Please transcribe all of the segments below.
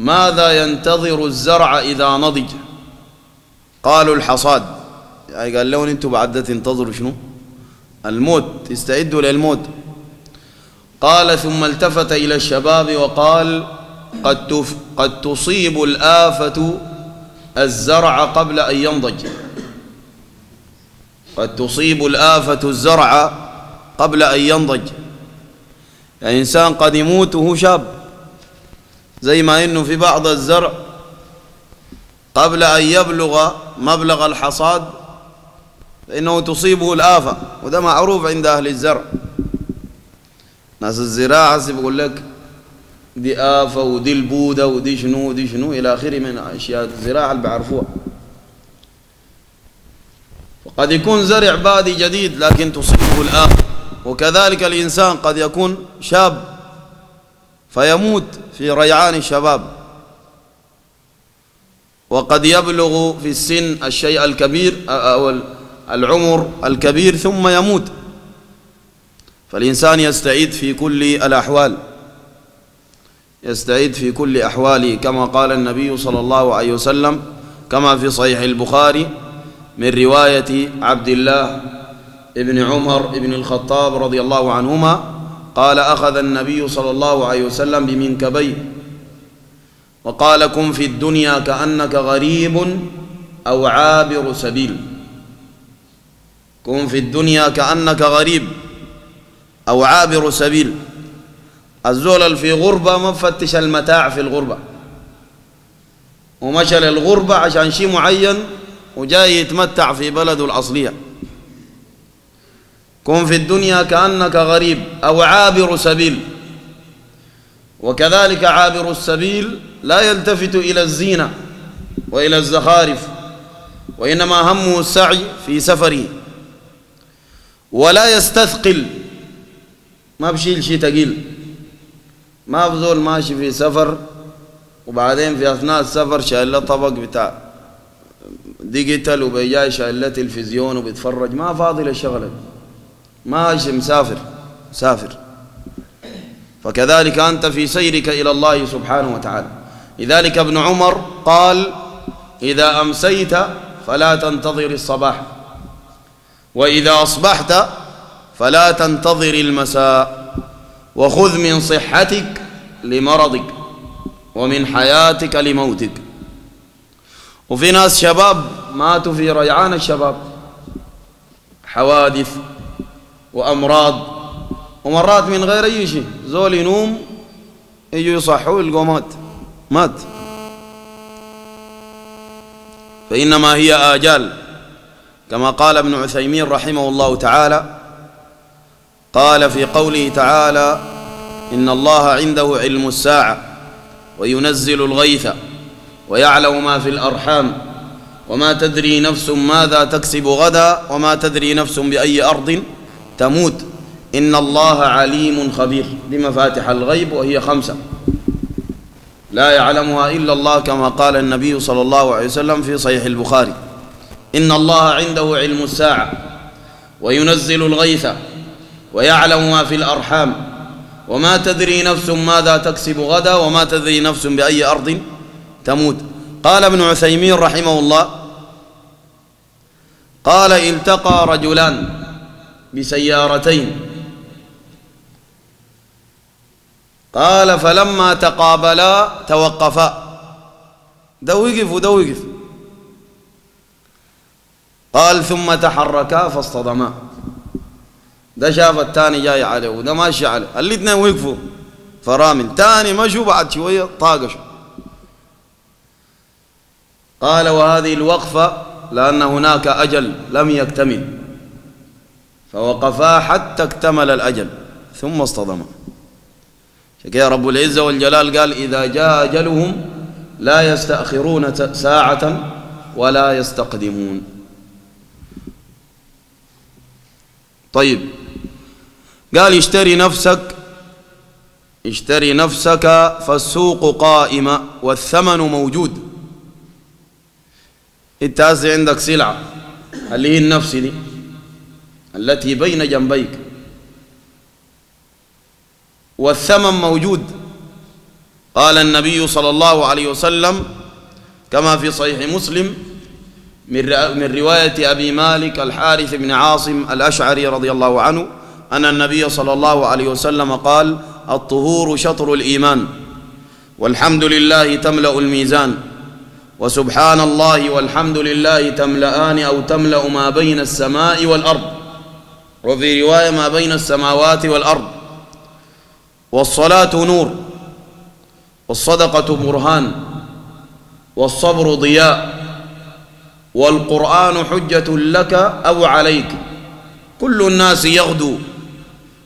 ماذا ينتظر الزرع إذا نضج؟ قالوا الحصاد. يعني قال لهم أنتم بعد تنتظروا شنو؟ الموت. تستعدوا للموت. قال ثم التفت إلى الشباب وقال قد, تف قد تصيب الآفة الزرع قبل أن ينضج. قد تصيب الآفة الزرع قبل أن ينضج. يعني إنسان قد يموت وهو شاب. زي ما إنه في بعض الزرع قبل أن يبلغ مبلغ الحصاد فإنه تصيبه الآفة وده معروف عند أهل الزرع. ناس الزراعة بيقول لك دي آفة ودي البودة ودي شنو ودي شنو إلى آخره من أشياء الزراعة اللي بيعرفوها. وقد يكون زرع بادي جديد لكن تصيبه الآفة وكذلك الإنسان قد يكون شاب فيموت في ريعان الشباب وقد يبلغ في السن الشيء الكبير أو العمر الكبير ثم يموت. فالإنسان يستعيد في كل الأحوال. يستعيد في كل أحواله كما قال النبي صلى الله عليه وسلم كما في صحيح البخاري من رواية عبد الله ابن عمر ابن الخطاب رضي الله عنهما قال أخذ النبي صلى الله عليه وسلم بمنكبيه وقال كن في الدنيا كأنك غريب أو عابر سبيل. كن في الدنيا كأنك غريب أو عابر سبيل. الزول في غربة ما فتش المتاع في الغربة. ومشى للغربة عشان شيء معين وجاي يتمتع في بلده الأصلية. كن في الدنيا كأنك غريب أو عابر سبيل. وكذلك عابر السبيل لا يلتفت إلى الزينة وإلى الزخارف وإنما همه السعي في سفره ولا يستثقل ما بشيل شيء ثقيل ما في زول ماشي في سفر وبعدين في أثناء السفر شايل له طبق بتاع digital وبيجاي شايل له تلفزيون وبيتفرج ما فاضي للشغلة ماشي مسافر مسافر. فكذلك أنت في سيرك إلى الله سبحانه وتعالى. لذلك ابن عمر قال إذا أمسيت فلا تنتظر الصباح وإذا أصبحت فلا تنتظر المساء وخذ من صحتك لمرضك ومن حياتك لموتك. وفي ناس شباب ماتوا في ريعان الشباب حوادث وأمراض. ومرات من غير أي شيء. زول ينوم يجوا يصحوا يلقوا مات. مات. فإنما هي آجال. كما قال ابن عثيمين رحمه الله تعالى قال في قوله تعالى إن الله عنده علم الساعة وينزل الغيث ويعلم ما في الأرحام وما تدري نفس ماذا تكسب غدا وما تدري نفس بأي أرض. تموت. إن الله عليم خبير. بمفاتح الغيب وهي خمسة. لا يعلمها إلا الله كما قال النبي صلى الله عليه وسلم في صحيح البخاري. إن الله عنده علم الساعة وينزل الغيث ويعلم ما في الأرحام. وما تدري نفس ماذا تكسب غدا وما تدري نفس بأي أرض تموت. قال ابن عثيمين رحمه الله قال التقى رجلان. بسيارتين. قال فلما تقابلا توقفا. ده وقف وده وقف قال ثم تحركا فاصطدما. ده شاف الثاني جاي عليه وده ماشي عليه. الاثنين وقفوا. فرامل. ثاني مشوا بعد شوية طاقشوا. قال وهذه الوقفة لأن هناك أجل لم يكتمل. فوقفا حتى اكتمل الأجل ثم اصطدما. يا رب العزة والجلال قال إذا جاء أجلهم لا يستأخرون ساعة ولا يستقدمون. طيب قال اشتري نفسك اشتري نفسك فالسوق قائمة والثمن موجود. انت عندك سلعة اللي هي النفس دي. التي بين جنبيك. والثمن موجود. قال النبي صلى الله عليه وسلم كما في صحيح مسلم من رواية أبي مالك الحارث بن عاصم الأشعري رضي الله عنه أن النبي صلى الله عليه وسلم قال الطهور شطر الإيمان والحمد لله تملأ الميزان وسبحان الله والحمد لله تملأان أو تملأ ما بين السماء والأرض. وفي رواية ما بين السماوات والأرض والصلاة نور والصدقة برهان والصبر ضياء والقرآن حجة لك أو عليك كل الناس يغدو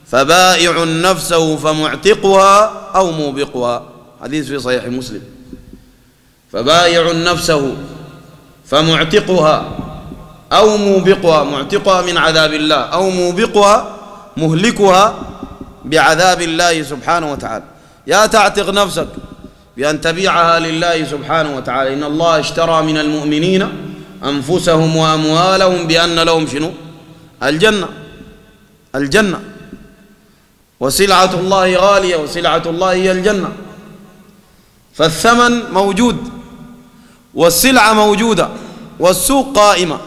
فبائع نفسه فمعتقها أو موبقها حديث في صحيح مسلم فبايع نفسه فمعتقها أو موبقها معتقها من عذاب الله أو موبقها مهلكها بعذاب الله سبحانه وتعالى. يا تعتق نفسك بأن تبيعها لله سبحانه وتعالى. إن الله اشترى من المؤمنين أنفسهم وأموالهم بأن لهم شنو؟ الجنة. الجنة. وسلعة الله غالية وسلعة الله هي الجنة. فالثمن موجود والسلعة موجودة والسوق قائمة.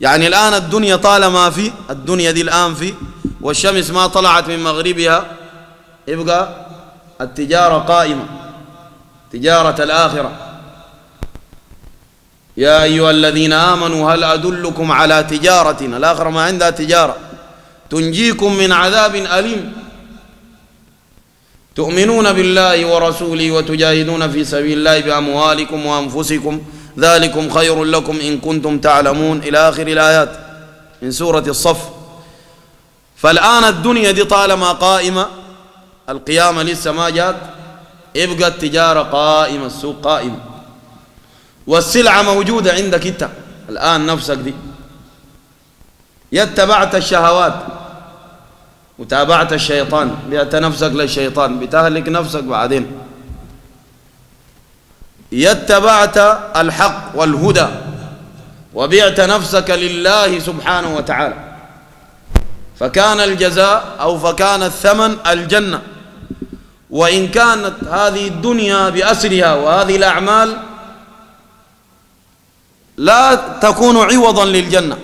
يعني الآن الدنيا طالما في الدنيا دي الآن في والشمس ما طلعت من مغربها يبقى التجارة قائمة تجارة الآخرة. يا أيها الذين آمنوا هل أدلكم على تجارة؟ الآخرة ما عندها تجارة. تنجيكم من عذاب أليم. تؤمنون بالله ورسوله وتجاهدون في سبيل الله بأموالكم وأنفسكم. ذلكم خير لكم إن كنتم تعلمون. إلى آخر الآيات من سورة الصف. فالآن الدنيا دي طالما قائمة القيامة لسه ما جات. يبقى التجارة قائمة السوق قائمة والسلعة موجودة عندك انت. الآن نفسك دي. يتبعت الشهوات. وتابعت الشيطان. بعت نفسك للشيطان. بتهلك نفسك بعدين. يتبعت الحق والهدى وبعت نفسك لله سبحانه وتعالى. فكان الجزاء أو فكان الثمن الجنة. وإن كانت هذه الدنيا بأسرها وهذه الأعمال لا تكون عوضا للجنة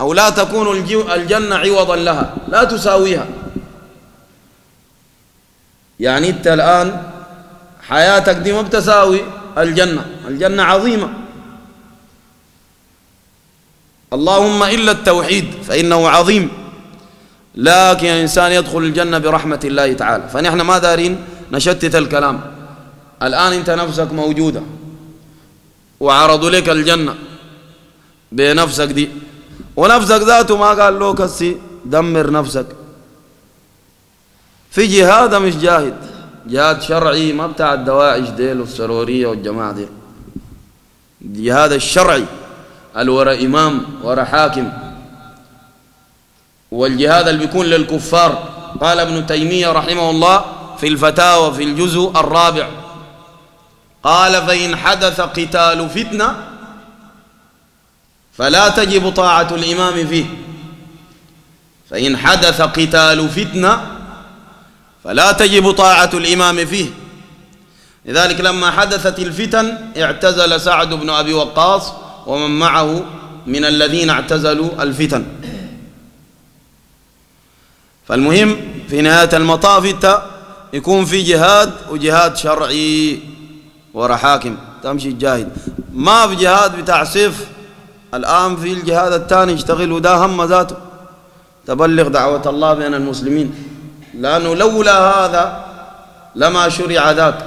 أو لا تكون الجنة عوضا لها لا تساويها. يعني أنت الآن حياتك دي ما بتساوي. الجنة الجنة عظيمة. اللهم إلا التوحيد فإنه عظيم. لكن الإنسان يدخل الجنة برحمة الله تعالى. فنحن ما دارين نشتت الكلام. الآن أنت نفسك موجودة. وعرضوا لك الجنة بنفسك دي. ونفسك ذاته ما قال له كسي دمر نفسك. في جهاد مش جاهد. جهاد شرعي ما بتاع الدواعش ديل والسرورية والجماعة دي الجهاد الشرعي الورا إمام ورا حاكم. والجهاد اللي بيكون للكفار. قال ابن تيمية رحمه الله في الفتاوى في الجزء الرابع. قال فإن حدث قتال فتنة فلا تجب طاعة الإمام فيه. فإن حدث قتال فتنة فلا تجب طاعة الإمام فيه. لذلك لما حدثت الفتن اعتزل سعد بن أبي وقاص ومن معه من الذين اعتزلوا الفتن. فالمهم في نهاية المطاف انت يكون في جهاد وجهاد شرعي ورا حاكم. تمشي الجاهد. ما في جهاد بتاع سيف الآن في الجهاد الثاني يشتغل وده هم ذاته. تبلغ دعوة الله بين المسلمين. لأنه لولا هذا لما شرع ذاك.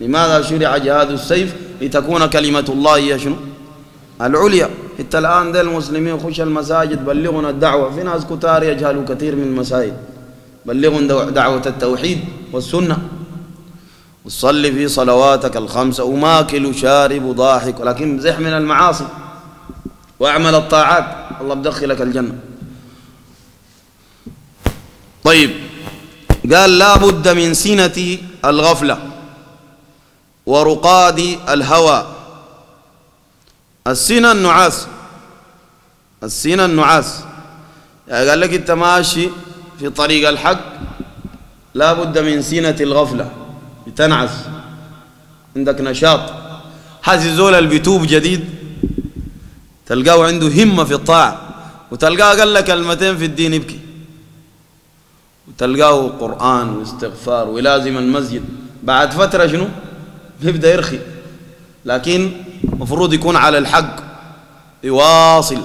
لماذا شرع جهاد السيف؟ لتكون كلمة الله هي شنو؟ العليا. انت الآن ده المسلمين خش المساجد بلغنا الدعوة. في ناس كتار يجهلوا كثير من المساجد. بلغهم دعوة التوحيد والسنة. وصلي في صلواتك الخمسة وماكل وشارب وضاحك ولكن زح من المعاصي وأعمل الطاعات. الله بدخلك الجنة. طيب. قال لا بد من سنة الغفلة ورقاد الهوى. السنة النعاس. السنة النعاس. يعني قال لك انت ماشي في طريق الحق لا بد من سنة الغفلة. بتنعس. عندك نشاط. حاسس زول اللي بيتوب جديد تلقاه عنده همة في الطاعة وتلقاه قال لك كلمتين في الدين يبكي. وتلقاه قرآن واستغفار ولازم المسجد. بعد فترة شنو؟ بيبدأ يرخي. لكن مفروض يكون على الحق. يواصل.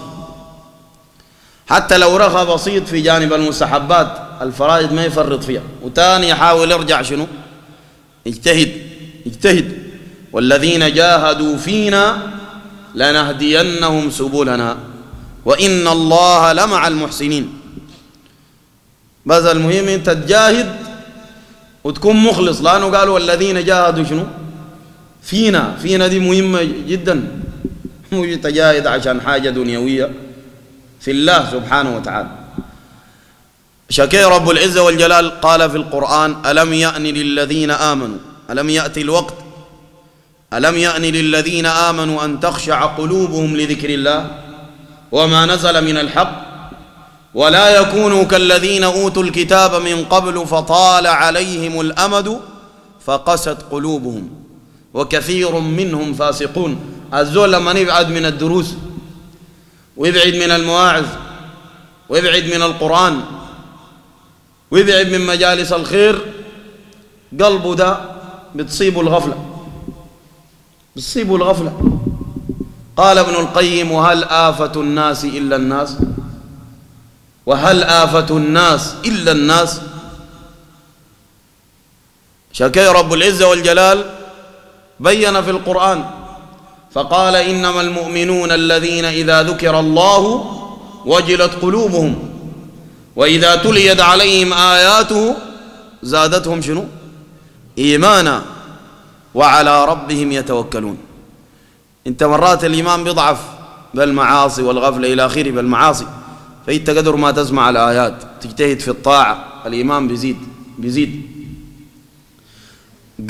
حتى لو رخى بسيط في جانب المستحبات الفرائض ما يفرط فيها. وتاني يحاول يرجع شنو؟ اجتهد اجتهد والذين جاهدوا فينا لنهدينهم سبلنا. وإن الله لمع المحسنين. بس المهم انت تجاهد وتكون مخلص. لأنه قالوا الذين جاهدوا شنو؟ فينا. فينا دي مهمة جدا. مش تجاهد عشان حاجة دنيوية. في الله سبحانه وتعالى. شكي رب العزة والجلال قال في القرآن ألم يأن للذين آمنوا؟ ألم يأتي الوقت؟ ألم يأن للذين آمنوا أن تخشع قلوبهم لذكر الله؟ وما نزل من الحق؟ ولا يكونوا كالذين أوتوا الكتاب من قبل فطال عليهم الأمد فقست قلوبهم وكثير منهم فاسقون. الزول لما يبعد من الدروس ويبعد من المواعظ ويبعد من القرآن ويبعد من مجالس الخير قلبه ده بتصيبه الغفلة بتصيبه الغفلة. قال ابن القيم وهل آفة الناس إلا الناس؟ وهل آفة الناس إلا الناس؟ شكي رب العزة والجلال بين في القرآن فقال إنما المؤمنون الذين إذا ذكر الله وجلت قلوبهم وإذا تليت عليهم آياته زادتهم شنو؟ إيمانا وعلى ربهم يتوكلون. انت مرات الإيمان بيضعف بالمعاصي والغفلة إلى آخره بالمعاصي فانت قدر ما تسمع الآيات تجتهد في الطاعة. الإيمان بيزيد بيزيد.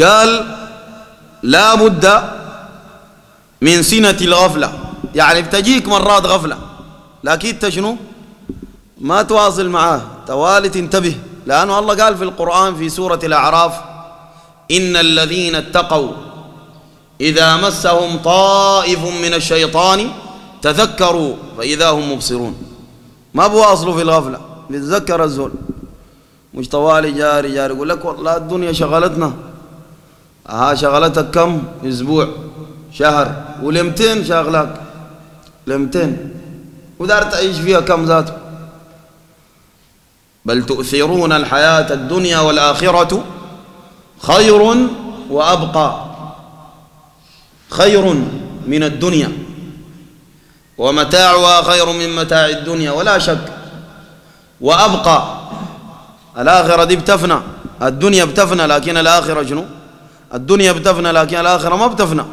قال لا بد من سنة الغفلة. يعني بتجيك مرات غفلة. لكن أنت شنو؟ ما تواصل معاه. توالي تنتبه. لأنه الله قال في القرآن في سورة الأعراف إن الذين اتقوا إذا مسهم طائف من الشيطان تذكروا فإذا هم مبصرون. ما بواصلوا في الغفلة. بيتذكر الزول. مش طوالي جاري جاري. يقول لك والله الدنيا شغلتنا. ها شغلتك كم؟ أسبوع شهر. ولمتين شغلك لمتين. ودار تعيش فيها كم ذاته بل تؤثرون الحياة الدنيا والآخرة خير وأبقى. خير من الدنيا. ومتاعها خير من متاع الدنيا ولا شك. وأبقى. الآخرة دي بتفنى. الدنيا بتفنى لكن الآخرة شنو؟ الدنيا بتفنى لكن الآخرة ما بتفنى.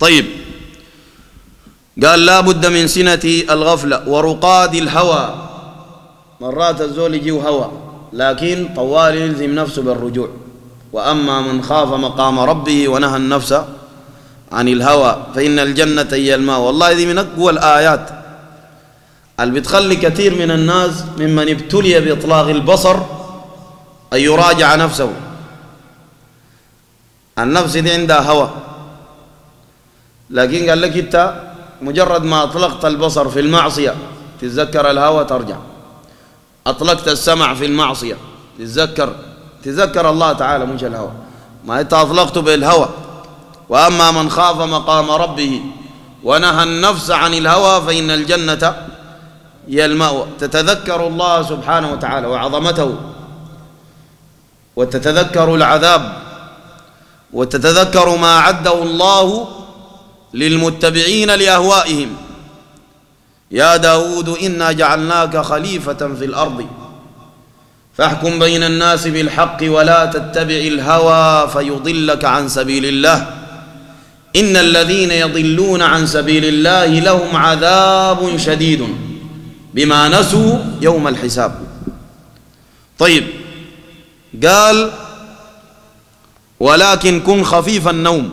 طيب. قال لا بد من سنة الغفلة ورقاد الهوى. مرات الزول يجي هوى لكن طوال يلزم نفسه بالرجوع. وأما من خاف مقام ربه ونهى النفس عن الهوى فإن الجنة هي الماء. والله هذه من أقوى الآيات. اللي بتخلي كثير من الناس ممن ابتلي بإطلاق البصر أن يراجع نفسه؟ النفس دي عندها هوى. لكن قال لك انت مجرد ما أطلقت البصر في المعصية تتذكر الهوى ترجع. أطلقت السمع في المعصية تتذكر. تذكر الله تعالى مش الهوى. ما انت أطلقته بالهوى. وأما من خاف مقام ربه ونهى النفس عن الهوى فإن الجنة هي المأوى تتذكر الله سبحانه وتعالى وعظمته وتتذكر العذاب وتتذكر ما عده الله للمتبعين لأهوائهم. يا داود إنا جعلناك خليفة في الأرض. فاحكم بين الناس بالحق ولا تتبع الهوى فيضلك عن سبيل الله. إن الذين يضلون عن سبيل الله لهم عذاب شديد بما نسوا يوم الحساب. طيب قال ولكن كن خفيف النوم.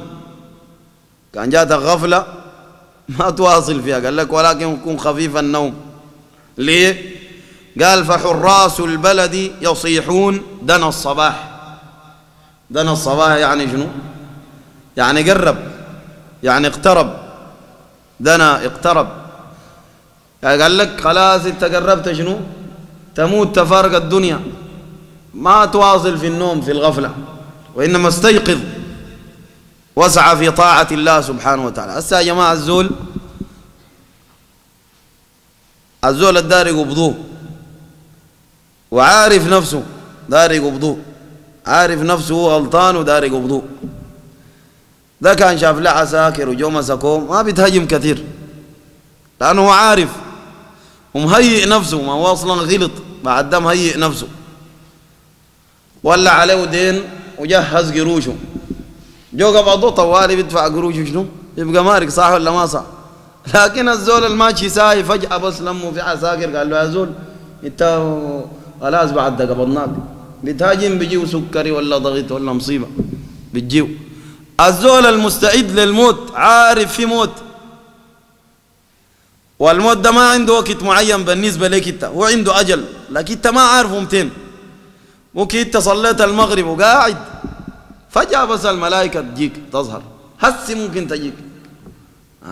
كان جاتك غفلة ما تواصل فيها. قال لك ولكن كن خفيف النوم. ليه؟ قال فحراس البلد يصيحون دنا الصباح. دنا الصباح يعني شنو؟ يعني قرب. يعني اقترب. دنا اقترب. يعني قال لك خلاص انت قربت شنو؟ تموت تفارق الدنيا. ما تواصل في النوم في الغفلة وإنما استيقظ. واسعى في طاعة الله سبحانه وتعالى. هسه يا جماعة الزول الزول الدار يقبضوه وعارف نفسه دار يقبضوه عارف نفسه هو غلطان ودار يقبضوه ده كان شاف له عساكر وجو مسكوه ما بيتهاجم كثير. لأنه عارف. ومهيئ نفسه ما هو أصلا غلط. بعد ده مهيئ نفسه. ولا عليه دين وجهز قروشه. جو قبضوه طوالي بيدفع قروشه شنو؟ يبقى مارق صح ولا ما صح؟ لكن الزول الماشي ساي فجأة بس لموا في عساكر قال له يا زول انت خلاص بعد ده قبضناك. بتهاجم بيجيو سكري ولا ضغط ولا مصيبة. بتجيو الزول المستعد للموت عارف في موت. والموت ده ما عنده وقت معين بالنسبة لك انت هو عنده أجل لكن انت ما عارفه متين ممكن انت صليت المغرب وقاعد فجأة بس الملائكة تجيك تظهر. هسي ممكن تجيك.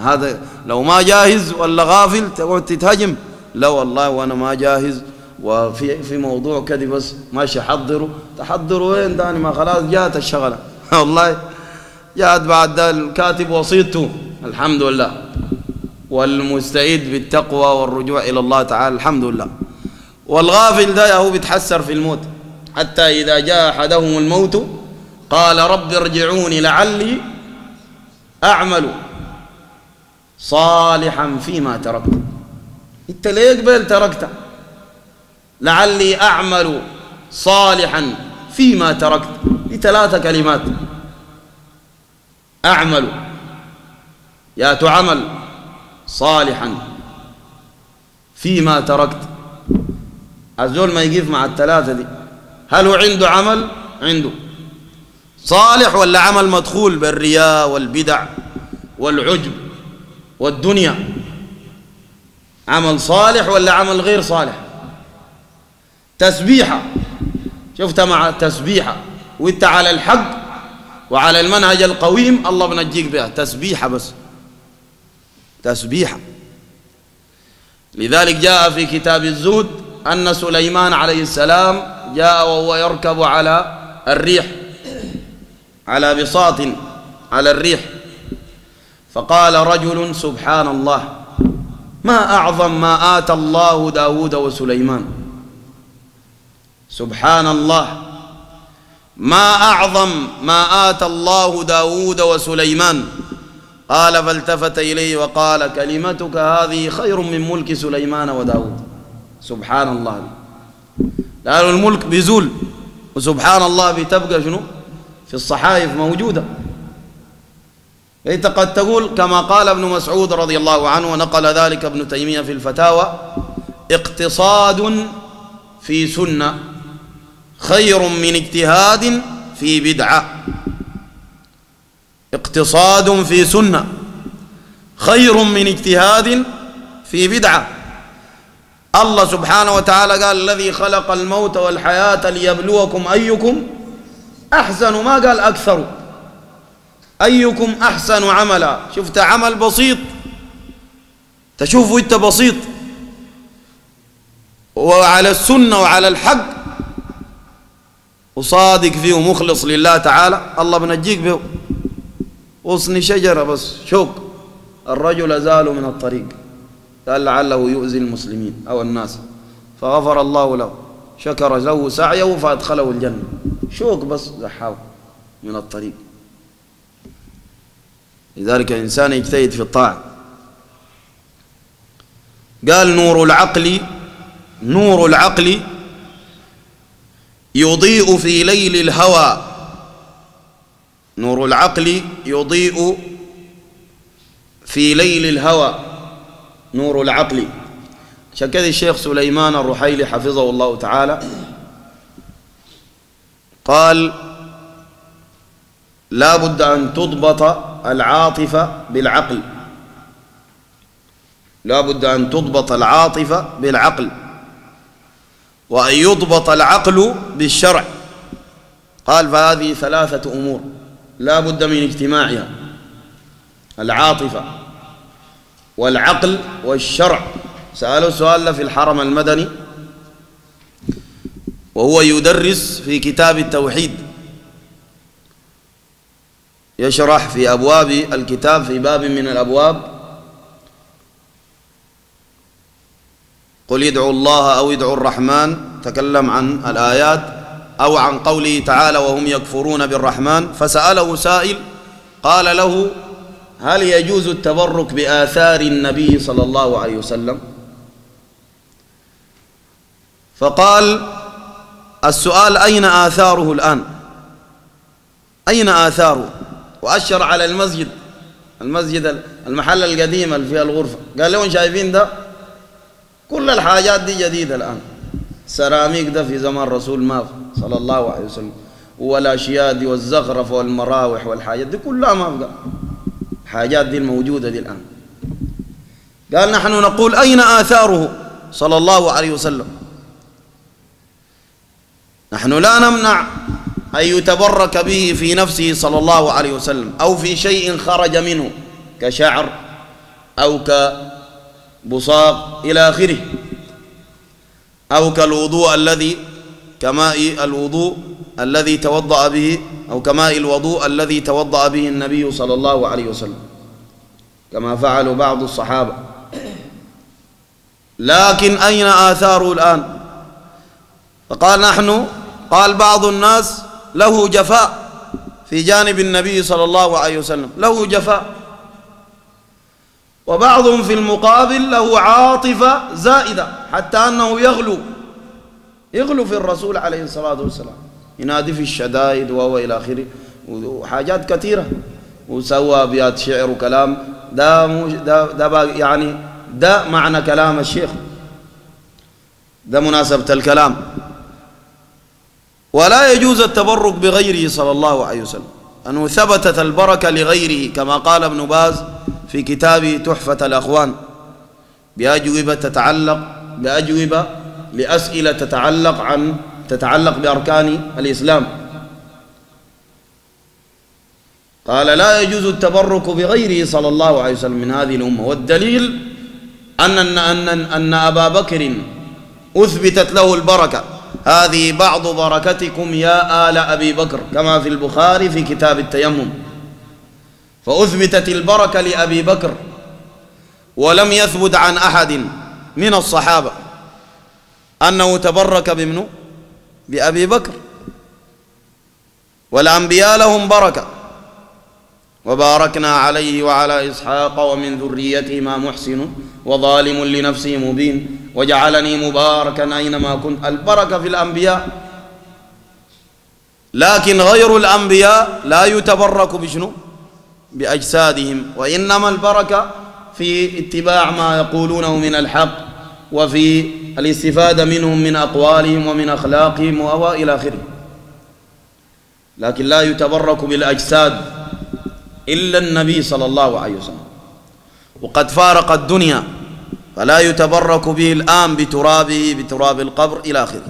هذا لو ما جاهز ولا غافل تقعد تتهجم لا والله وأنا ما جاهز. وفي في موضوع كذا بس ماشي حضره. تحضروا وين داني؟ ما خلاص جات الشغلة. والله جاءت بعد الكاتب وصيته. الحمد لله. والمستعد بالتقوى والرجوع إلى الله تعالى. الحمد لله. والغافل ده هو بيتحسر في الموت. حتى إذا جاء أحدهم الموت قال رب ارجعوني لعلي أعمل صالحا فيما تركت. انت ليه قبل تركته لعلي أعمل صالحا فيما تركت. دي ثلاثة كلمات. أعمل. يا تعمل صالحا. فيما تركت. الزول ما يقف مع الثلاثة دي. هل هو عنده عمل؟ عنده. صالح ولا عمل مدخول بالرياء والبدع والعجب والدنيا؟ عمل صالح ولا عمل غير صالح؟ تسبيحة. شفت مع تسبيحة وانت على الحق. وعلى المنهج القويم الله بنجيك بها. تسبيحة بس. تسبيحة. لذلك جاء في كتاب الزهد أن سليمان عليه السلام جاء وهو يركب على الريح على بساط على الريح. فقال رجل سبحان الله ما أعظم ما آتى الله داود وسليمان؟ سبحان الله. ما أعظم ما آتى الله داود وسليمان؟ قال فالتفت إليه وقال كلمتك هذه خير من ملك سليمان وداود. سبحان الله. لأن الملك بيزول وسبحان الله بتبقى شنو؟ في الصحائف موجودة. أنت قد تقول كما قال ابن مسعود رضي الله عنه ونقل ذلك ابن تيمية في الفتاوى اقتصاد في سنة. خير من اجتهاد في بدعة. اقتصاد في سنة. خير من اجتهاد في بدعة. الله سبحانه وتعالى قال الذي خلق الموت والحياة ليبلوكم أيكم أحسن ما قال أكثر. أيكم أحسن عملا. شفت عمل بسيط؟ تشوفه أنت بسيط. وعلى السنة وعلى الحق وصادق فيه ومخلص لله تعالى الله بنجيك به. غصن شجرة بس شوك. الرجل زال من الطريق. قال لعله يؤذي المسلمين أو الناس. فغفر الله له. شكر له سعيه فأدخله الجنة. شوك بس زحاو من الطريق. لذلك الإنسان يجتهد في الطاعة. قال نور العقل نور العقل يضيء في ليل الهوى. نور العقل يضيء في ليل الهوى. نور العقل. شكذا الشيخ سليمان الرحيلي حفظه الله تعالى. قال لا بد أن تضبط العاطفة بالعقل. لا بد أن تضبط العاطفة بالعقل. وأن يضبط العقل بالشرع. قال فهذه ثلاثة أمور. لا بد من اجتماعها. العاطفة والعقل والشرع. سألوا سؤال في الحرم المدني. وهو يدرس في كتاب التوحيد. يشرح في أبواب الكتاب في باب من الأبواب قل ادعوا الله أو ادعوا الرحمن تكلم عن الآيات أو عن قوله تعالى وهم يكفرون بالرحمن فسأله سائل قال له هل يجوز التبرك بآثار النبي صلى الله عليه وسلم؟ فقال السؤال أين آثاره الآن؟ أين آثاره؟ وأشر على المسجد المسجد المحل القديم اللي فيها الغرفة. قال لهم شايفين ده؟ كل الحاجات دي جديدة الآن. سيراميك ده في زمان رسول ما صلى الله عليه وسلم. والأشياء دي والزخرف والمراوح والحاجات دي كلها ما بقى الحاجات دي الموجودة دي الآن. قال نحن نقول أين آثاره؟ صلى الله عليه وسلم. نحن لا نمنع أن يتبرك به في نفسه صلى الله عليه وسلم أو في شيء خرج منه كشعر أو كبصاق إلى آخره. أو كالوضوء الذي كماء الوضوء الذي توضأ به أو كماء الوضوء الذي توضأ به النبي صلى الله عليه وسلم. كما فعل بعض الصحابة. لكن أين آثاره الآن؟ فقال نحن قال بعض الناس له جفاء في جانب النبي صلى الله عليه وسلم. له جفاء. وبعضهم في المقابل له عاطفة زائدة حتى أنه يغلو يغلو في الرسول عليه الصلاة والسلام. ينادي في الشدائد وهو إلى آخره. وحاجات كثيرة. وسوى أبيات شعر وكلام. ده, ده, ده يعني ده معنى كلام الشيخ. ده مناسبة الكلام. ولا يجوز التبرك بغيره صلى الله عليه وسلم. أنه ثبتت البركة لغيره كما قال ابن باز في كتاب تحفة الأخوان. بأجوبة تتعلق بأجوبة لأسئلة تتعلق عن تتعلق بأركان الإسلام. قال لا يجوز التبرك بغيره صلى الله عليه وسلم من هذه الأمة. والدليل أن أن أن أبا بكر أثبتت له البركة. هذه بعض بركتكم يا آل أبي بكر كما في البخاري في كتاب التيمم. فأثبتت البركة لأبي بكر ولم يثبت عن أحد من الصحابة أنه تبرك بمنه بأبي بكر. والأنبياء لهم بركة. وباركنا عليه وعلى إسحاق ومن ذريتهما محسن وظالم لنفسه مبين وجعلني مباركا أينما كنت. البركة في الأنبياء. لكن غير الأنبياء لا يتبرك بشنو؟ بأجسادهم. وإنما البركة في اتباع ما يقولونه من الحق وفي الاستفادة منهم من أقوالهم ومن أخلاقهم وإلى آخره. لكن لا يتبرك بالأجساد. إلا النبي صلى الله عليه وسلم. وقد فارق الدنيا فلا يتبرك به الآن بترابه بتراب القبر إلى آخره.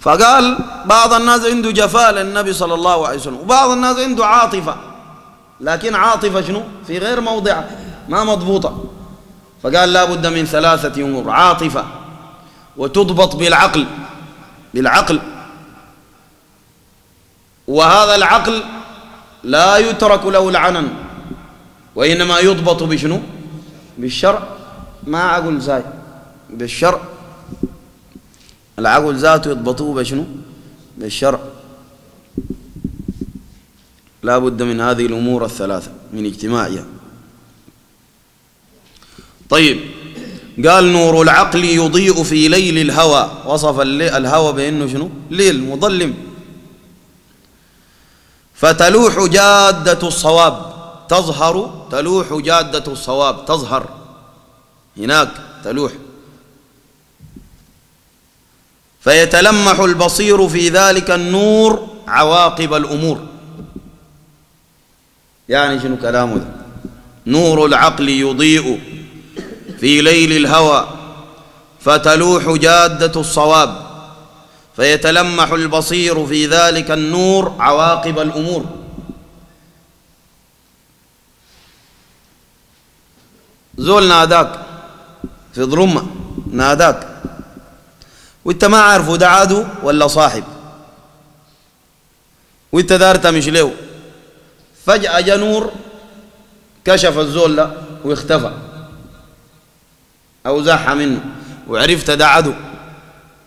فقال بعض الناس عنده جفاء للنبي صلى الله عليه وسلم وبعض الناس عنده عاطفة. لكن عاطفة شنو؟ في غير موضعها ما مضبوطة. فقال لا بد من ثلاثة أمور عاطفة وتضبط بالعقل بالعقل. وهذا العقل لا يترك له العنن وإنما يضبط بشنو؟ بالشرع. ما عقل زاي؟ بالشرع. العقل ذاته يضبطوه بشنو؟ بالشرع. لا بد من هذه الأمور الثلاثة من اجتماعها. طيب قال نور العقل يضيء في ليل الهوى. وصف الهوى بأنه شنو؟ ليل مظلم. فتلوح جادة الصواب. تظهر تلوح جادة الصواب. تظهر. هناك تلوح. فيتلمح البصير في ذلك النور عواقب الأمور. يعني شنو كلامه ده؟ نور العقل يضيء في ليل الهوى. فتلوح جادة الصواب. فيتلمح البصير في ذلك النور عواقب الأمور. زول ناداك في ظلمة ناداك. وانت ما عارفه ده عدو ولا صاحب. وانت دار تمشي له. فجأة جا نور كشف الزول ده واختفى. أو زاح منه وعرفت ده عدو.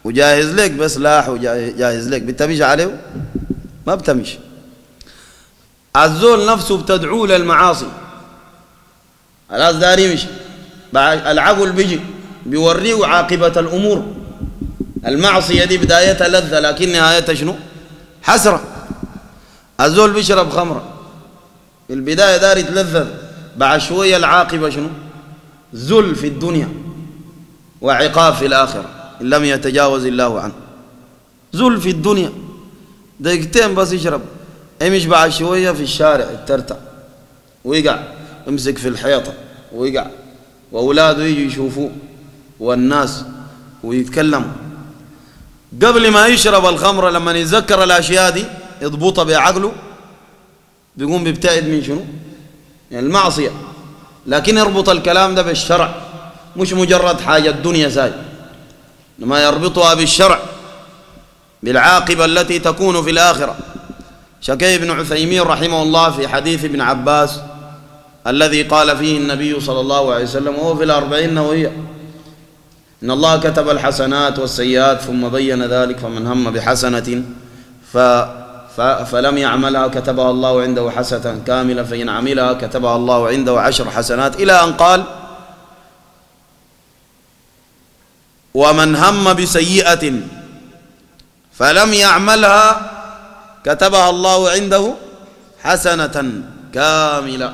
وجاهز لك بس لاح وجاهز لك. بتمشي عليه؟ ما بتمشي. الزول نفسه بتدعوه للمعاصي خلاص دار يمشي. العقل بيجي بيوريه عاقبة الأمور. المعصية دي بدايتها لذة لكن نهايتها شنو؟ حسرة. الزول بيشرب خمرة. في البداية دار يتلذذ. بعد شوية العاقبة شنو؟ ذل في الدنيا وعقاب في الآخرة. لم يتجاوز الله عنه. ذل في الدنيا. دقيقتين بس يشرب. يمشي بعد شوية في الشارع الترتع. ويقع. يمسك في الحيطة. ويقع. وأولاده يجوا يشوفوه. والناس ويتكلموا. قبل ما يشرب الخمر لما يتذكر الأشياء دي يضبطها بعقله. بيقوم بيبتعد من شنو؟ يعني المعصية. لكن يربط الكلام ده بالشرع. مش مجرد حاجة الدنيا ساي لما يربطها بالشرع بالعاقبة التي تكون في الآخرة. شكي ابن عثيمين رحمه الله في حديث ابن عباس الذي قال فيه النبي صلى الله عليه وسلم وهو في الأربعين نووية إن الله كتب الحسنات والسيئات ثم بين ذلك فمن هم بحسنة ف فلم يعملها كتبها الله عنده حسنة كاملة فإن عملها كتبها الله عنده عشر حسنات. إلى أن قال ومن هم بسيئة فلم يعملها كتبها الله عنده حسنة كاملة.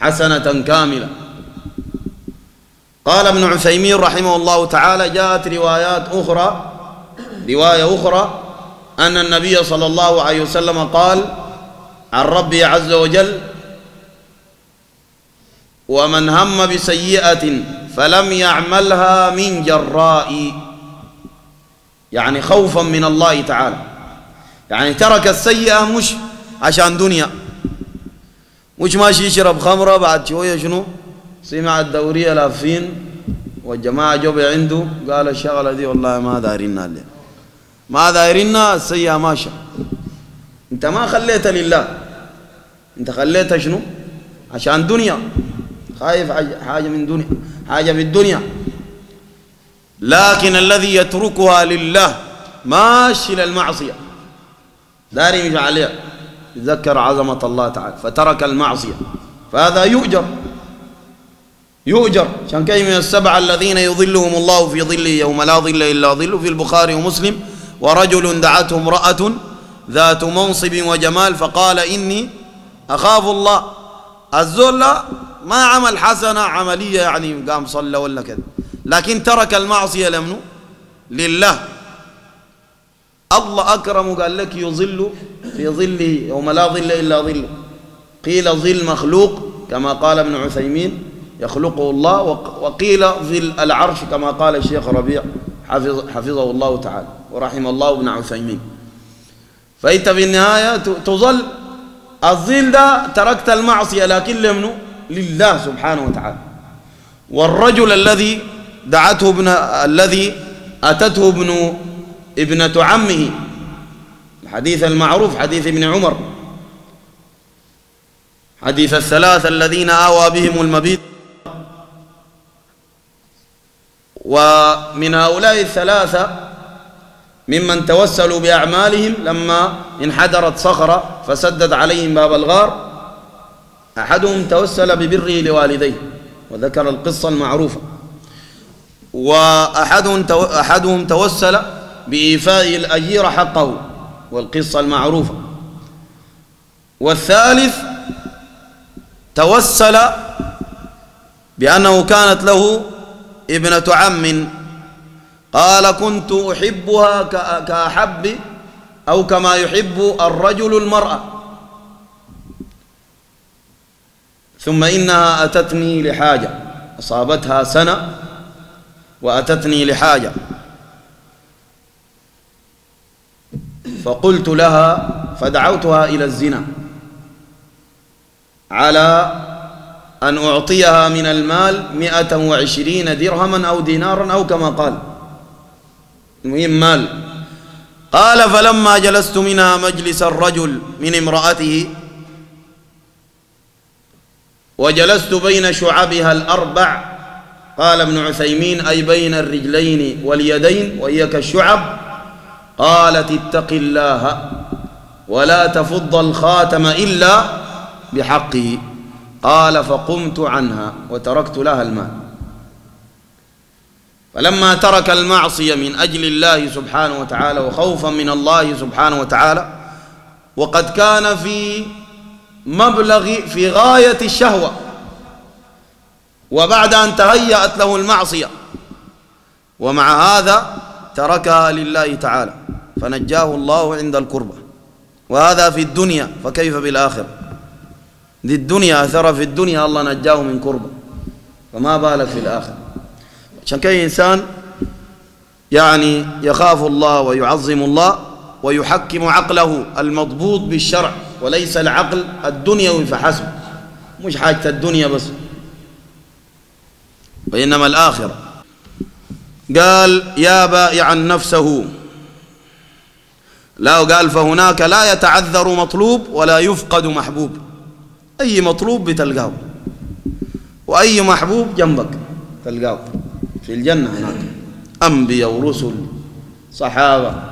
حسنة كاملة. قال ابن عثيمين رحمه الله تعالى جاءت روايات أخرى رواية أخرى أن النبي صلى الله عليه وسلم قال عن ربي عز وجل ومن هم بسيئة فلم يعملها من جراء. يعني خوفا من الله تعالى. يعني ترك السيئة مش عشان دنيا. مش ماشي يشرب خمرة بعد شوية شنو؟ سمع الدورية لافين والجماعة جوب عنده قال الشغلة دي والله ما دارينا اللي ما دايرنا السيئة ماشى انت ما خليتها لله. انت خليتها شنو؟ عشان دنيا. خايف حاجة من دنيا حاجة في الدنيا. لكن الذي يتركها لله ماشي للمعصية داري مش عليها يتذكر عظمة الله تعالى. فترك المعصية. فهذا يؤجر. يؤجر. عشان كي من السبعة الذين يظلهم الله في ظله يوم لا ظل إلا ظله. في البخاري ومسلم. ورجل دعته امرأة ذات منصب وجمال فقال إني أخاف الله. الزول ما عمل حسنة عملية يعني قام صلى ولا كذا لكن ترك المعصية لمنه لله. الله أكرم قال لك يظل في ظله يوم لا ظل إلا ظله. قيل ظل مخلوق كما قال ابن عثيمين يخلقه الله وقيل ظل العرش كما قال الشيخ ربيع حفظ حفظه الله تعالى ورحم الله ابن عثيمين. فأنت في النهاية تظل. الظل ده تركت المعصية لكن لمنه لله سبحانه وتعالى. والرجل الذي دعته ابن الذي أتته ابن ابنة عمه. الحديث المعروف حديث ابن عمر. حديث الثلاث الذين آوى بهم المبيت. ومن هؤلاء الثلاثة ممن توسلوا بأعمالهم لما انحدرت صخرة فسدد عليهم باب الغار. أحدهم توسل ببره لوالديه وذكر القصة المعروفة. وأحدهم أحدهم توسل بإيفاء الأجير حقه والقصة المعروفة. والثالث توسل بأنه كانت له ابنة عم قال كنت أحبها كأحب أو كما يحب الرجل المرأة. ثم إنها أتتني لحاجة. أصابتها سنة وأتتني لحاجة. فقلت لها فدعوتها إلى الزنا. على أن أعطيها من المال مئة وعشرين درهما أو دينارا أو كما قال. المهم مال. قال فلما جلست منها مجلس الرجل من امرأته وجلست بين شعبها الأربع. قال ابن عثيمين أي بين الرجلين واليدين وهي كالشعب. قالت اتق الله ولا تفض الخاتم إلا بحقه. قال فقمت عنها وتركت لها المال. فلما ترك المعصية من أجل الله سبحانه وتعالى وخوفا من الله سبحانه وتعالى وقد كان في مبلغ في غاية الشهوة. وبعد أن تهيأت له المعصية. ومع هذا تركها لله تعالى. فنجاه الله عند الكربة. وهذا في الدنيا فكيف بالآخرة؟ دي الدنيا أثر في الدنيا الله نجاه من كربة. فما بالك في الآخرة؟ عشان كي إنسان يعني يخاف الله ويعظم الله ويحكم عقله المضبوط بالشرع. وليس العقل الدنيوي فحسب. مش حاجة الدنيا بس. وإنما الآخرة. قال يا بائعا نفسه. لا قال فهناك لا يتعذر مطلوب ولا يفقد محبوب. أي مطلوب بتلقاه. وأي محبوب جنبك تلقاه. في الجنة هناك. أنبياء ورسل صحابة.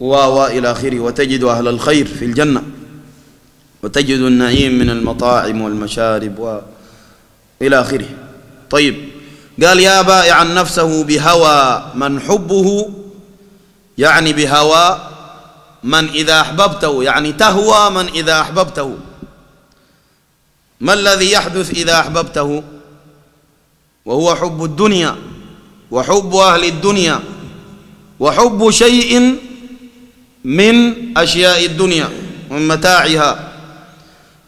و إلى آخره. وتجد أهل الخير في الجنة. وتجد النعيم من المطاعم والمشارب وإلى آخره. طيب قال يا بائعا نفسه بهوى من حبه يعني بهوى من إذا أحببته يعني تهوى من إذا أحببته. ما الذي يحدث إذا أحببته؟ وهو حب الدنيا وحب أهل الدنيا وحب شيء من أشياء الدنيا ومن متاعها.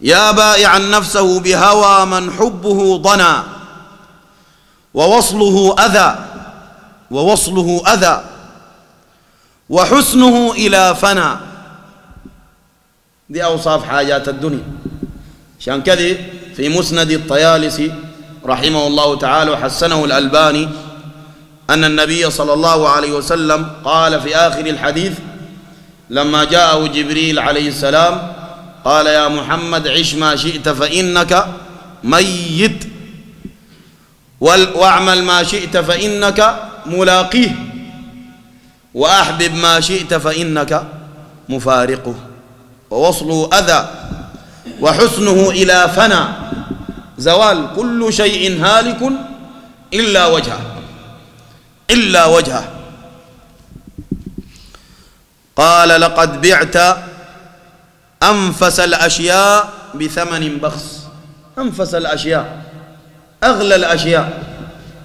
يا بائعا نفسه بهوى من حبه ضنى ووصله أذى ووصله أذى وحسنه إلى فنى دي أوصاف حاجات الدنيا. عشان كذا في مسند الطيالسي رحمه الله تعالى وحسنه الألباني أن النبي صلى الله عليه وسلم قال في آخر الحديث لما جاءه جبريل عليه السلام قال يا محمد عش ما شئت فإنك ميت. واعمل ما شئت فإنك ملاقيه. وأحبب ما شئت فإنك مفارقه. ووصله أذى. وحسنه إلى فنى. زوال كل شيء هالك إلا وجهه. إلا وجهه. قال لقد بعت أنفس الأشياء بثمن بخس. أنفس الأشياء. أغلى الأشياء.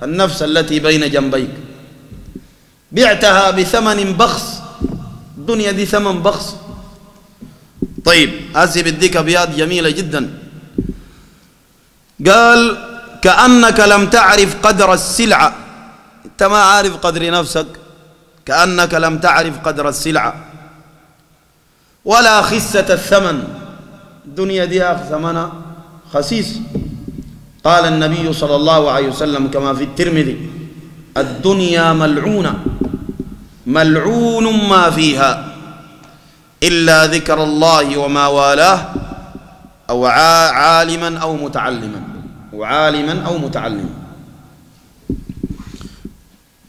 النفس التي بين جنبيك. بعتها بثمن بخس. الدنيا دي ثمن بخس. طيب هذه بديك أبيات جميلة جدا. قال كأنك لم تعرف قدر السلعة. أنت ما عارف قدر نفسك. كأنك لم تعرف قدر السلعة. ولا خسة الثمن. الدنيا دي ثمنها خسيس. قال النبي صلى الله عليه وسلم كما في الترمذي الدنيا ملعونة. ملعون ما فيها إلا ذكر الله وما والاه أو عالما أو متعلما. وعالما أو متعلما.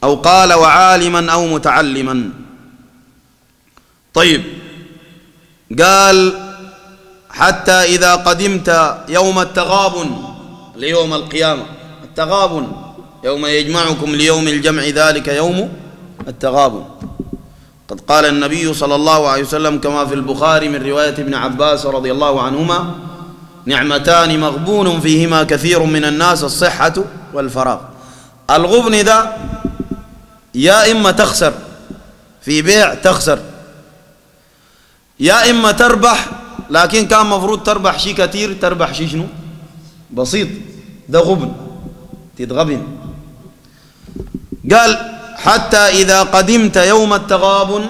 أو قال وعالما أو متعلما. طيب. قال حتى إذا قدمت يوم التغابن ليوم القيامة. التغابن يوم يجمعكم ليوم الجمع ذلك يوم التغابن. قد قال النبي صلى الله عليه وسلم كما في البخاري من رواية ابن عباس رضي الله عنهما نعمتان مغبون فيهما كثير من الناس الصحة والفراغ. الغبن ذا يا إما تخسر في بيع تخسر. يا إما تربح لكن كان مفروض تربح شيء كثير تربح شيء شنو؟ بسيط. ده غبن. تتغبن. قال حتى إذا قدمت يوم التغابن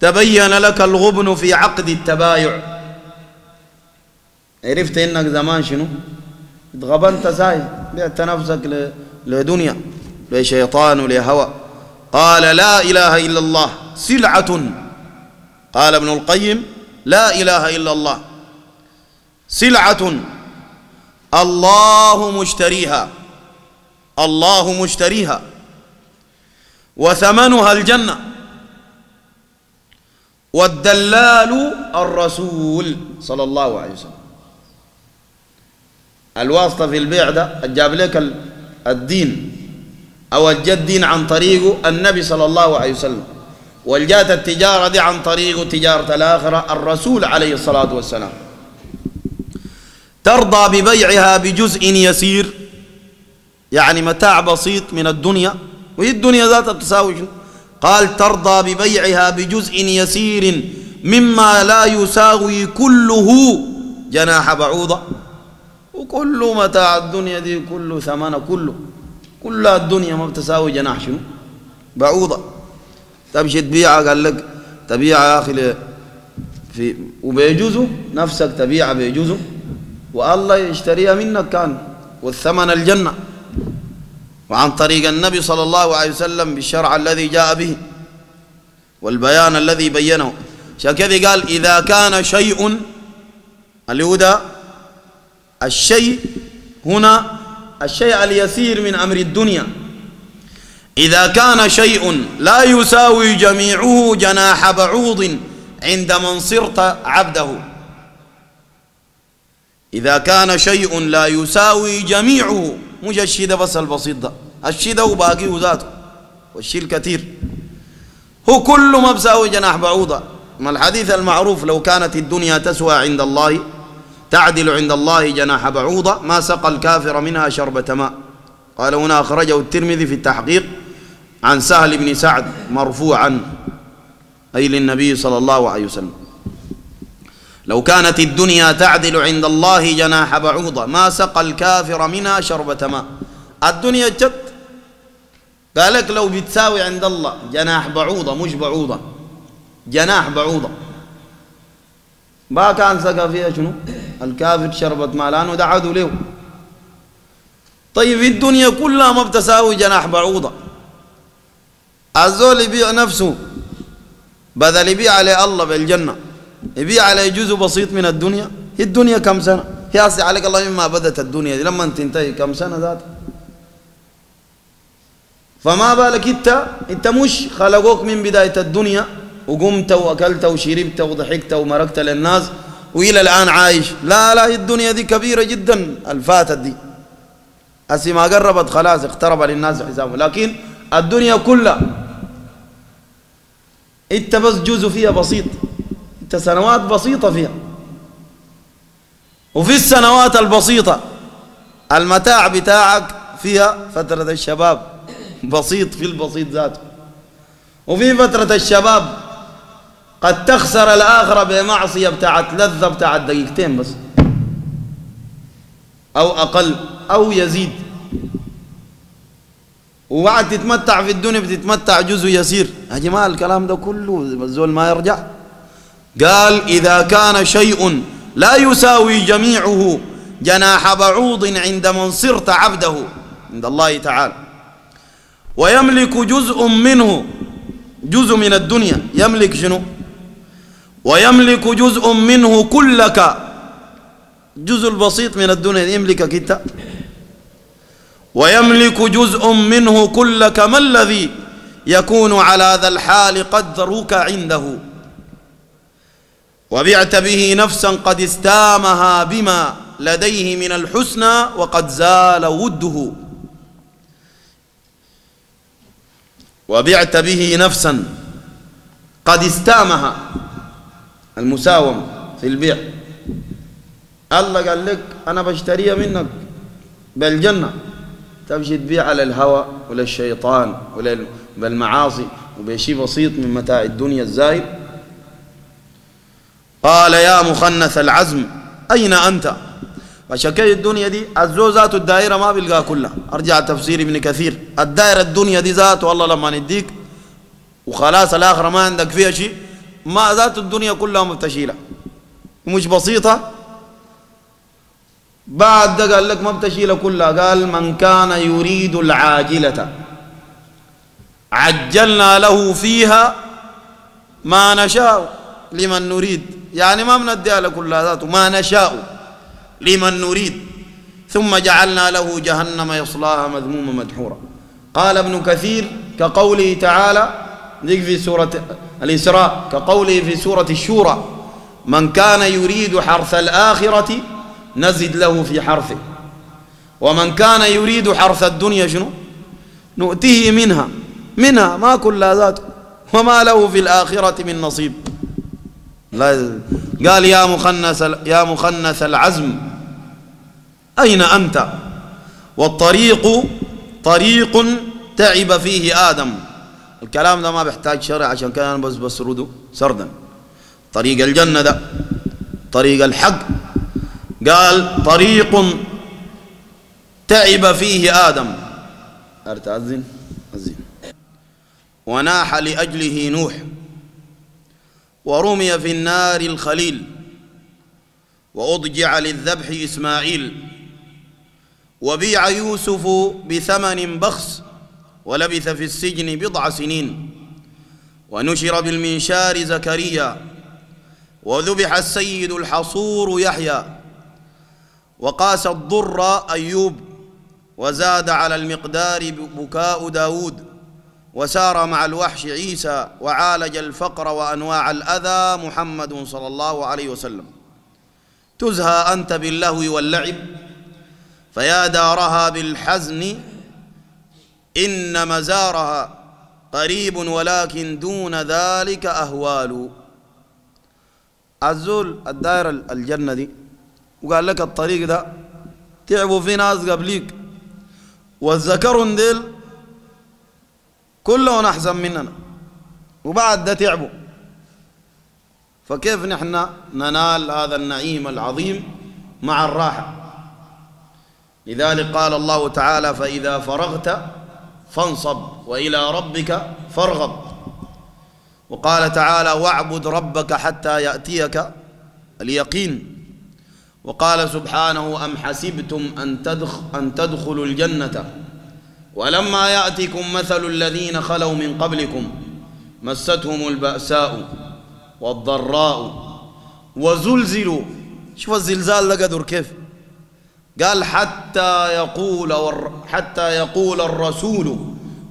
تبين لك الغبن في عقد التبايع. عرفت إنك زمان شنو؟ اتغبنت ساي. بعت نفسك لدنيا. لشيطان ولهوى قال لا إله إلا الله سلعة. قال ابن القيم لا إله إلا الله سلعة. الله مشتريها الله مشتريها. وثمنها الجنة. والدلال الرسول صلى الله عليه وسلم. الواسطة في البيع ده جاب لك الدين. أو الجد عن طريقه النبي صلى الله عليه وسلم والجات التجارة دي عن طريق تجارة الآخرة الرسول عليه الصلاة والسلام. ترضى ببيعها بجزء يسير يعني متاع بسيط من الدنيا وهي الدنيا ذاتها تساوي شنو؟ قال ترضى ببيعها بجزء يسير مما لا يساوي كله جناح بعوضة وكل متاع الدنيا دي كله ثمنه كله. كل الدنيا ما بتساوي جناح شنو؟ بعوضة. تمشي تبيعها قال لك تبيعها يا أخي في وبيجوزه؟ نفسك تبيعها بيجوزه؟ والله يشتريها منك كان والثمن الجنة. وعن طريق النبي صلى الله عليه وسلم بالشرع الذي جاء به والبيان الذي بينه. كذا قال؟ إذا كان شيء الهدى الشيء هنا الشيء اليسير من أمر الدنيا. إذا كان شيء لا يساوي جميعه جناح بعوض عند من صرت عبده. إذا كان شيء لا يساوي جميعه مش الشيء بس البسيط ده. الشيء ده ذاته والشيء الكثير. هو كله ما بساوي جناح بعوضة. ما الحديث المعروف لو كانت الدنيا تسوى عند الله تعدل عند الله جناح بعوضة ما سقى الكافر منها شربة ماء. قال هنا أخرجه الترمذي في التحقيق عن سهل بن سعد مرفوعا أي للنبي صلى الله عليه وسلم. لو كانت الدنيا تعدل عند الله جناح بعوضة ما سقى الكافر منها شربة ماء. الدنيا جد قالك لو بتساوي عند الله جناح بعوضة مش بعوضة. جناح بعوضة. ما كان سقى فيها شنو؟ الكافر شربت ماء لأنه ده عدو له. طيب الدنيا كلها ما بتساوي جناح بعوضة. الزول يبيع نفسه بدل يبيع على الله بالجنة يبيع على جزء بسيط من الدنيا. هي الدنيا كم سنة؟ أصلي عليك الله مما بدت الدنيا دي لما تنتهي كم سنة ذات؟ فما بالك انت؟ انت مش خلقوك من بداية الدنيا وقمت وأكلت وشربت وضحكت ومرقت للناس. والى الآن عايش. لا لا الدنيا دي كبيرة جدا. الفاتت دي. هسي ما قربت خلاص اقترب للناس حسابه. لكن الدنيا كلها إنت بس جزء فيها بسيط. إنت سنوات بسيطة فيها. وفي السنوات البسيطة المتاع بتاعك فيها فترة الشباب. بسيط في البسيط ذاته. وفي فترة الشباب قد تخسر الآخرة بمعصية بتاعت لذة بتاعت دقيقتين بس. أو أقل أو يزيد. وبعد تتمتع في الدنيا بتتمتع جزء يسير. يا جماعة الكلام ده كله الزول ما يرجع. قال إذا كان شيء لا يساوي جميعه جناح بعوض عند من صرت عبده عند الله تعالى. ويملك جزء منه جزء من الدنيا. يملك شنو؟ ويملك جزء منه كلك. جزء البسيط من الدنيا يملكك انت ويملك جزء منه كلك. ما الذي يكون على ذا الحال قدرك عنده؟ وبعت به نفسا قد استامها بما لديه من الحسنى وقد زال وده. وبعت به نفسا قد استامها. المساومة في البيع. الله قال لك أنا بشتريها منك بالجنة. تمشي تبيع على الهوى ولا بالمعاصي. وبشيء بسيط من متاع الدنيا الزايد. قال يا مخنث العزم أين أنت؟ فشكي الدنيا دي الزو ذات الدائرة ما بيلقاها كلها. أرجع تفسير ابن كثير. الدائرة الدنيا دي ذات والله لما نديك وخلاص الآخرة ما عندك فيها شيء ما ذات الدنيا كلها مبتشيلة. ومش بسيطة. بعد ده قال لك ما كلها. قال من كان يريد العاجلة. عجلنا له فيها ما نشاء لمن نريد. يعني ما بنديها لكل ذاته. ما نشاء لمن نريد. ثم جعلنا له جهنم يصلاها مذموما مدحورا. قال ابن كثير كقوله تعالى ذيك في سورة الإسراء كقوله في سورة الشورى من كان يريد حرث الآخرة نزد له في حرثه. ومن كان يريد حرث الدنيا شنو؟ نؤتيه منها منها ما كل ذاته وما له في الآخرة من نصيب. لا قال يا مخنث يا مخنث العزم أين أنت؟ والطريق طريق تعب فيه آدم. الكلام ده ما بيحتاج شرع عشان كان أنا بس بسرده سردا. طريق الجنة ده طريق الحق. قال طريق تعب فيه آدم. أرتأذن أذن وناح لأجله نوح. ورمي في النار الخليل. وأضجع للذبح إسماعيل. وبيع يوسف بثمن بخس. ولبث في السجن بضع سنين ونشر بالمنشار زكريا وذبح السيد الحصور يحيى وقاس الضر أيوب وزاد على المقدار بكاء داود وسار مع الوحش عيسى وعالج الفقر وأنواع الأذى محمد صلى الله عليه وسلم. تزهى أنت باللهو واللعب فيا دارها بالحزن إن مزارها قريب ولكن دون ذلك أهوال. الزول الدائرة الجنة دي وقال لك الطريق ده تعبوا في ناس قبليك والذكرون ديل كلهم أحسن مننا وبعد ده تعبوا. فكيف نحن ننال هذا النعيم العظيم مع الراحة؟ لذلك قال الله تعالى فإذا فرغت فانصب وإلى ربك فارغب. وقال تعالى واعبد ربك حتى يأتيك اليقين وقال سبحانه أم حسبتم أن, أن تدخلوا الجنة؟ ولما يأتكم مثل الذين خلوا من قبلكم مستهم البأساء والضراء وزلزلوا. شوف الزلزال ده قدر كيف؟ قال حتى يقول حتى يقول الرسول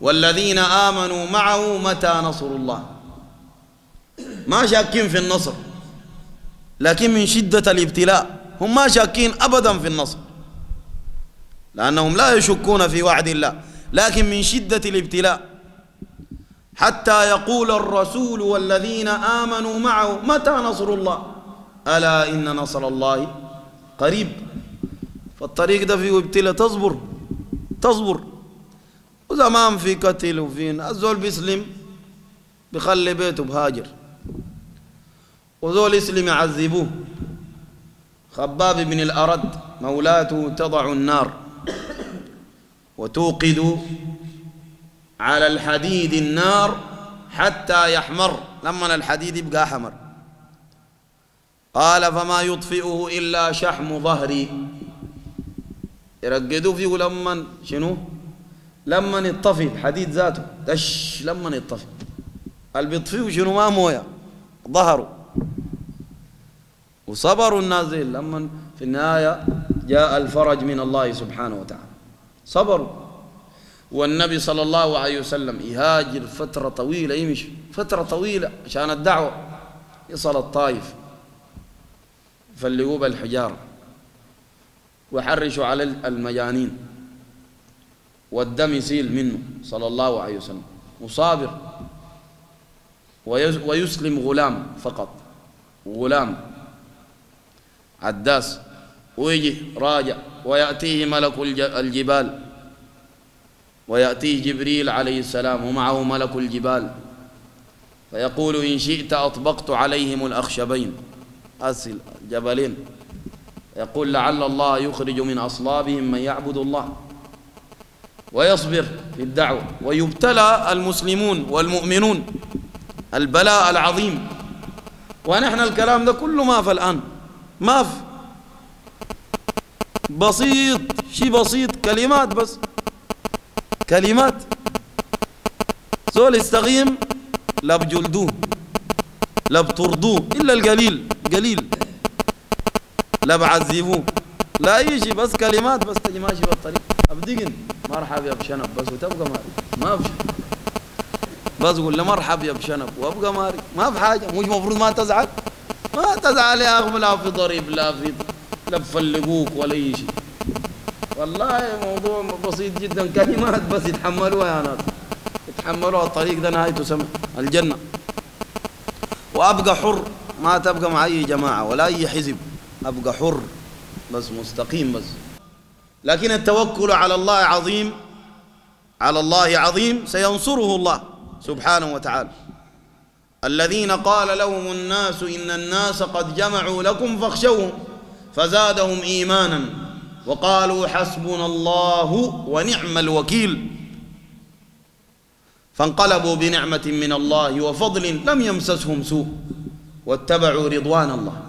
والذين آمنوا معه متى نصر الله. ما شاكين في النصر لكن من شدة الابتلاء هم ما شاكين أبدا في النصر لأنهم لا يشكون في وعد الله لكن من شدة الابتلاء. حتى يقول الرسول والذين آمنوا معه متى نصر الله؟ ألا إن نصر الله قريب. فالطريق ده فيه ابتلاء تصبر تصبر. وزمان في قتل وفي الزول بيسلم بخلي بيته بهاجر. وذول يسلم يعذبوه. خباب بن الأرد مولاته تضع النار. وتوقد على الحديد النار حتى يحمر. لما الحديد يبقى حمر. قال فما يطفئه إلا شحم ظهري. يرقدوا فيه لما شنو؟ لما يطفي الحديد ذاته. دش لما يطفي. اللي بيطفيه شنو؟ ما مويه. ظهروا وصبروا الناس لما في النهاية جاء الفرج من الله سبحانه وتعالى. صبروا. والنبي صلى الله عليه وسلم يهاجر فترة طويلة يمشي. فترة طويلة عشان الدعوة. يصل الطائف. فاللقوا بالحجارة. وحرشوا على المجانين والدم يسيل منه صلى الله عليه وسلم. وصابر ويسلم غلام فقط. غلام. عداس. ويجي راجع. ويأتيه ملك الجبال. ويأتيه جبريل عليه السلام. ومعه ملك الجبال. فيقول إن شئت أطبقت عليهم الأخشبين. أسل جبلين. يقول لعل الله يخرج من أصلابهم من يعبد الله ويصبر في الدعوة. ويبتلى المسلمون والمؤمنون البلاء العظيم. ونحن الكلام ده كله ما في الآن. ما في. بسيط شيء بسيط كلمات بس. كلمات. زول يستقيم لا بجلدوه لا بطردوه إلا القليل قليل. لا بعذبوه لا شيء بس كلمات بس تجي ماشي بالطريق أبدقن مرحب يا بشنب بس وتبقى ماري. ما في بس قول له مرحب يا بشنب وأبقى ماري. ما في حاجة. مش مفروض ما تزعل؟ ما تزعل يا أخي لا في ضريب لا في لا بفلقوك ولا أي شيء. والله موضوع بسيط جدا. كلمات بس يتحملوها يا ناس. يتحملوها. الطريق ده نهايته سمع. الجنة. وأبقى حر. ما تبقى مع أي جماعة ولا أي حزب. أبقى حر بس مستقيم بس. لكن التوكل على الله عظيم على الله عظيم سينصره الله سبحانه وتعالى. الذين قال لهم الناس إن الناس قد جمعوا لكم فاخشوهم فزادهم إيمانا وقالوا حسبنا الله ونعم الوكيل. فانقلبوا بنعمة من الله وفضل لم يمسسهم سوء واتبعوا رضوان الله.